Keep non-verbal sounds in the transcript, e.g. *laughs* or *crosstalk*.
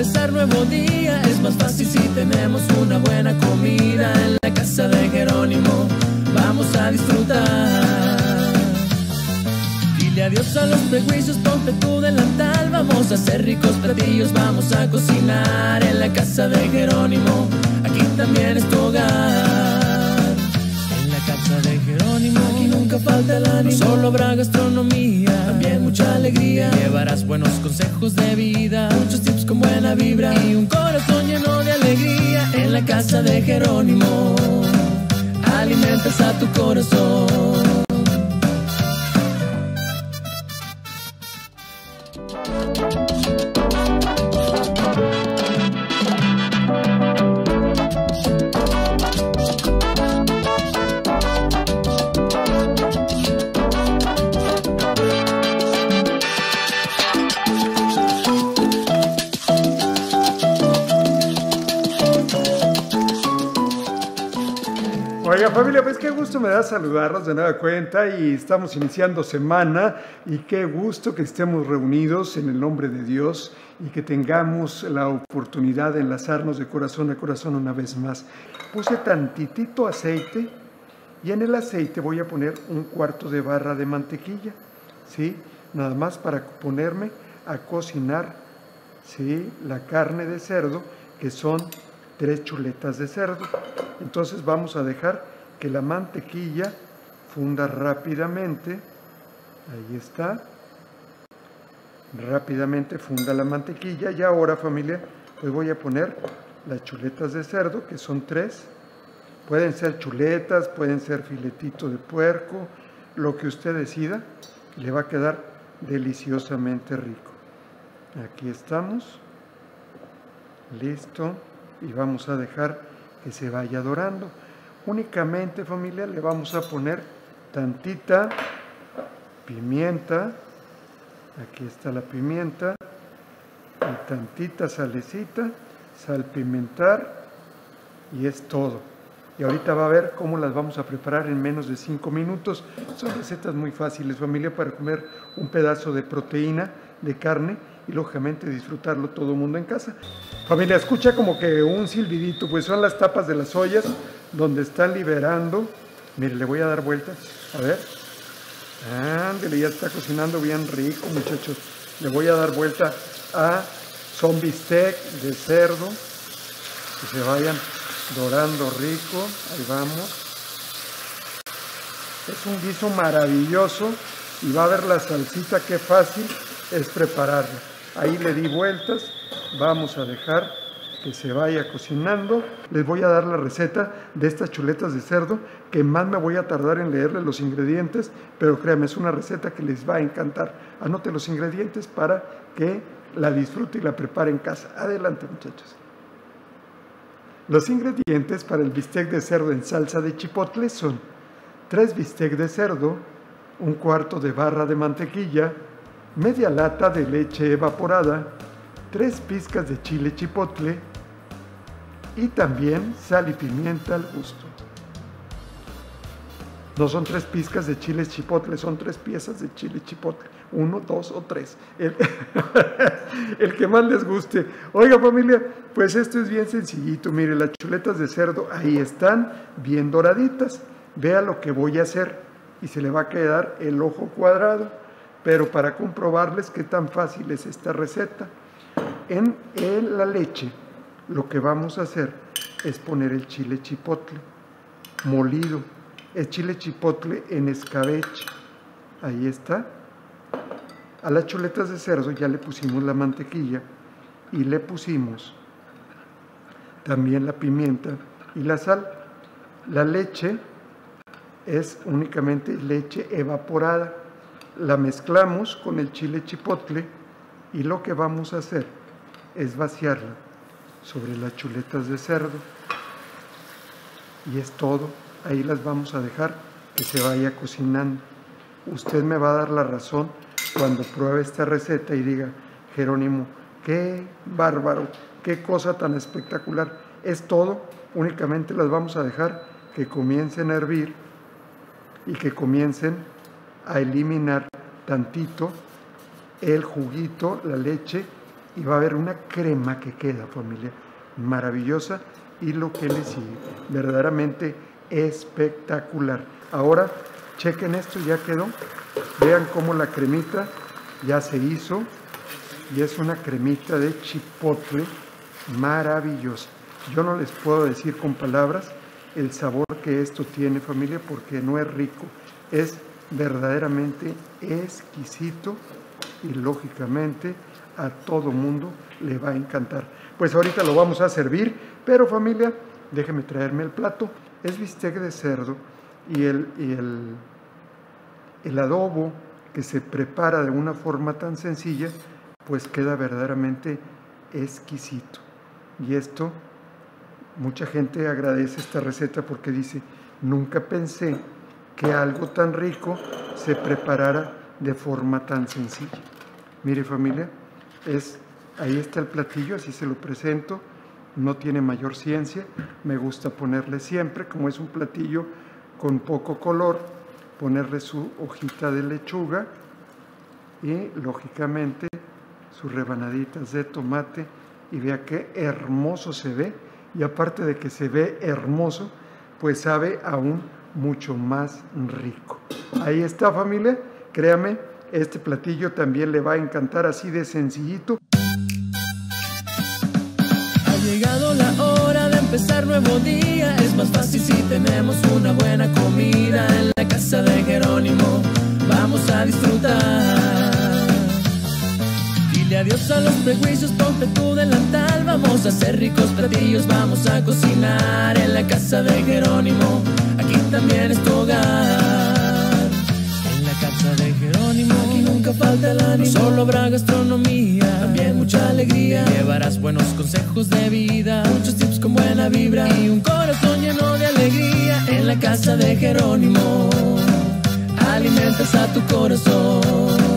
empezar nuevo día. Es más fácil si tenemos una buena comida en la casa de Jerónimo. Vamos a disfrutar. Dile adiós a los prejuicios, ponte tu delantal. Vamos a hacer ricos platillos, vamos a cocinar en la casa de Jerónimo. Aquí también es tu hogar. En la casa de Jerónimo, aquí nunca falta el ánimo. Solo habrá gastronomía, Llevarás buenos consejos de vida, muchos tips con buena vibra y un corazón lleno de alegría. En la casa de Jerónimo, alimentas a tu corazón. Oiga familia, pues qué gusto me da saludarlos de nueva cuenta y estamos iniciando semana y qué gusto que estemos reunidos en el nombre de Dios y que tengamos la oportunidad de enlazarnos de corazón a corazón una vez más. Puse tantitito aceite y en el aceite voy a poner un cuarto de barra de mantequilla, ¿sí? Nada más para ponerme a cocinar, ¿sí? La carne de cerdo, que son tres chuletas de cerdo. Entonces vamos a dejar que la mantequilla funda rápidamente. Ahí está. Rápidamente funda la mantequilla. Y ahora familia, pues voy a poner las chuletas de cerdo, que son tres. Pueden ser chuletas, pueden ser filetito de puerco, lo que usted decida. Le va a quedar deliciosamente rico. Aquí estamos. Listo y vamos a dejar que se vaya dorando. Únicamente familia le vamos a poner tantita pimienta, aquí está la pimienta, y tantita salecita, salpimentar y es todo. Y ahorita va a ver cómo las vamos a preparar en menos de 5 minutos. Son recetas muy fáciles familia para comer un pedazo de proteína de carne y lógicamente disfrutarlo todo el mundo en casa. Familia, escucha como que un silbidito, pues son las tapas de las ollas donde están liberando. Mire, le voy a dar vueltas, a ver. Ándale, ya está cocinando bien rico, muchachos. Le voy a dar vuelta a son bistec de cerdo, que se vayan dorando rico. Ahí vamos. Es un guiso maravilloso y va a ver la salsita, qué fácil es prepararla. Ahí le di vueltas, vamos a dejar que se vaya cocinando. Les voy a dar la receta de estas chuletas de cerdo, que más me voy a tardar en leerles los ingredientes, pero créanme, es una receta que les va a encantar. Anote los ingredientes para que la disfrute y la prepare en casa. Adelante muchachos. Los ingredientes para el bistec de cerdo en salsa de chipotle son 3 bistec de cerdo, un cuarto de barra de mantequilla, media lata de leche evaporada, 3 pizcas de chile chipotle y también sal y pimienta al gusto. No son tres pizcas de chile chipotle, son tres piezas de chile chipotle. Uno, dos o tres. El, *laughs* el, que más les guste. Oiga familia, pues esto es bien sencillito. Mire, las chuletas de cerdo ahí están, bien doraditas. Vea lo que voy a hacer y se le va a quedar el ojo cuadrado. Pero para comprobarles qué tan fácil es esta receta, en la leche lo que vamos a hacer es poner el chile chipotle molido el chile chipotle en escabeche. Ahí está. A las chuletas de cerdo ya le pusimos la mantequilla y le pusimos también la pimienta y la sal. La leche es únicamente leche evaporada. La mezclamos con el chile chipotle y lo que vamos a hacer es vaciarla sobre las chuletas de cerdo. Y es todo ahí las vamos a dejar que se vaya cocinando. Usted me va a dar la razón cuando pruebe esta receta y diga, Jerónimo, qué bárbaro, qué cosa tan espectacular. Es todo, únicamente las vamos a dejar que comiencen a hervir y que comiencen a eliminar tantito el juguito, la leche y va a haber una crema que queda, familia, maravillosa y lo que le sigue, verdaderamente espectacular. Ahora, chequen esto, ya quedó. Vean cómo la cremita ya se hizo y es una cremita de chipotle maravillosa. Yo no les puedo decir con palabras el sabor que esto tiene familia porque no es rico, es verdaderamente exquisito y lógicamente a todo mundo le va a encantar. Pues ahorita lo vamos a servir, pero familia, déjeme traerme el plato. Es bistec de cerdo y el, y el, el adobo que se prepara de una forma tan sencilla, pues queda verdaderamente exquisito. Y esto, mucha gente agradece esta receta porque dice, nunca pensé que algo tan rico se preparara de forma tan sencilla. Mire familia, es, ahí está el platillo, así se lo presento, no tiene mayor ciencia, me gusta ponerle siempre, como es un platillo con poco color, ponerle su hojita de lechuga y lógicamente sus rebanaditas de tomate. Y vea qué hermoso se ve. Y aparte de que se ve hermoso, pues sabe aún mucho más rico. Ahí está familia, créame, este platillo también le va a encantar así de sencillito. Ha llegado la hora de empezar nuevo día, es más fácil si tenemos una buena comida en la casa de Jerónimo, vamos a disfrutar. Dile adiós a los prejuicios, ponte tu delantal, vamos a hacer ricos platillos, vamos a cocinar en la casa de Jerónimo, aquí también es tu hogar. En la casa de Jerónimo, aquí nunca falta el ánimo, no solo habrá gastronomía, también mucha alegría, llevarás buenos consejos de vida, muchos tips con buena vibra y un corazón lleno de alegría en la casa de Jerónimo. Alimentas a tu corazón.